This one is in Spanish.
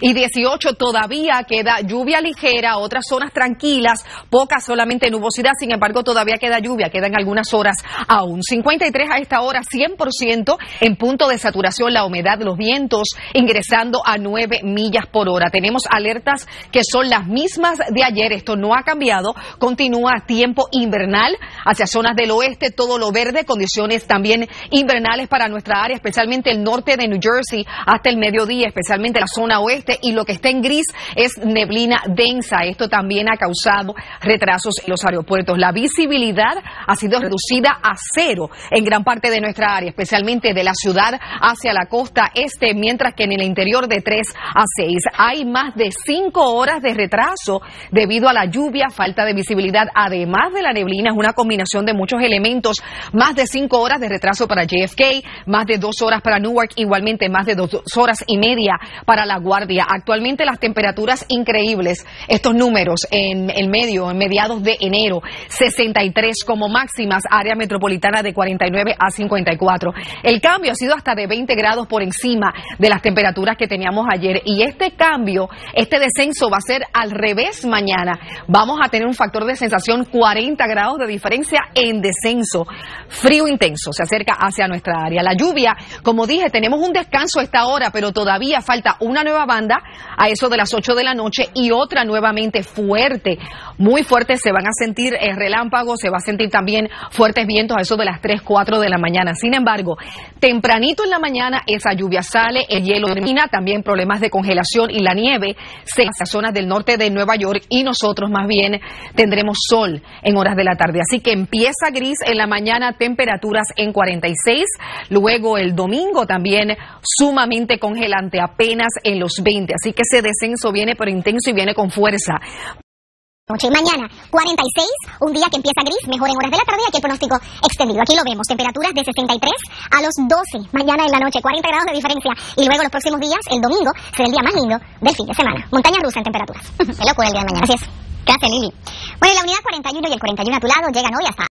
y 18 todavía queda lluvia ligera, otras zonas tranquilas, pocas solamente nubosidad, sin embargo todavía queda lluvia, quedan algunas horas aún. 53 a esta hora, 100% en punto de saturación la humedad, los vientos ingresando a 9 millas por hora. Tenemos alertas que son las mismas de ayer, esto no ha cambiado, continúa tiempo invernal hacia zonas del oeste, todo lo verde, condiciones también invernales para nuestra área, especialmente el norte de New Jersey hasta el mediodía, especialmente la zona oeste y lo que está en gris es neblina densa. Esto también ha causado retrasos en los aeropuertos. La visibilidad ha sido reducida a cero en gran parte de nuestra área, especialmente de la ciudad hacia la costa este, mientras que en el interior de 3 a 6 hay más de 5 horas de retraso debido a la lluvia, falta de visibilidad, además de la neblina, es una combinación de muchos elementos, más de 5 horas de retraso para JFK, más de 2 horas para Newark, igualmente más de 2 horas y media para la Guardia. Actualmente las temperaturas increíbles, estos números en el medio, en mediados de enero, 63 como máximas, área metropolitana de 49 a 54. El cambio ha sido hasta de 20 grados por encima de las temperaturas que teníamos ayer y este cambio, este descenso va a ser al revés mañana. Vamos a tener un factor de sensación 40 grados de diferencia en descenso. Frío intenso se acerca hacia nuestra área. La lluvia, como dije, tenemos un descanso a esta hora, pero todavía falta una nueva banda a eso de las 8 de la noche y otra nuevamente fuerte. Muy fuerte se van a sentir eh, relámpagos, se va a sentir también fuertes vientos a eso de las 3, 4 de la mañana. Sin embargo, tempranito en la mañana esa lluvia sale, el hielo termina, también problemas de congelación y la nieve se hacia zonas del norte de Nueva York y nosotros más bien tendremos sol en horas de la tarde. Así que empieza gris en la mañana, temperaturas en 46, luego el domingo también sumamente congelante, apenas en los 20. Así que ese descenso viene pero intenso y viene con fuerza. Noche y mañana 46, un día que empieza gris, mejor en horas de la tarde, aquí el pronóstico extendido. Aquí lo vemos, temperaturas de 63 a los 12, mañana en la noche, 40 grados de diferencia. Y luego los próximos días, el domingo, será el día más lindo del fin de semana. Montaña rusa en temperaturas. Se lo el día de mañana. Así es. ¿Qué hace Lili? Bueno, la unidad 41 y el 41 a tu lado llegan hoy hasta